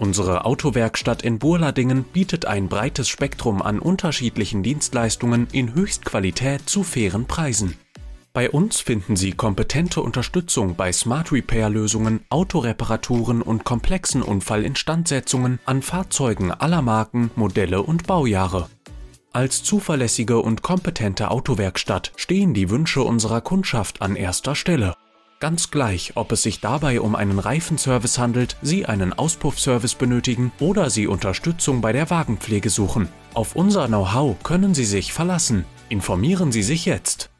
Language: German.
Unsere Autowerkstatt in Burladingen bietet ein breites Spektrum an unterschiedlichen Dienstleistungen in Höchstqualität zu fairen Preisen. Bei uns finden Sie kompetente Unterstützung bei Smart Repair Lösungen, Autoreparaturen und komplexen Unfallinstandsetzungen an Fahrzeugen aller Marken, Modelle und Baujahre. Als zuverlässige und kompetente Autowerkstatt stehen die Wünsche unserer Kundschaft an erster Stelle. Ganz gleich, ob es sich dabei um einen Reifenservice handelt, Sie einen Auspuffservice benötigen oder Sie Unterstützung bei der Wagenpflege suchen. Auf unser Know-how können Sie sich verlassen. Informieren Sie sich jetzt.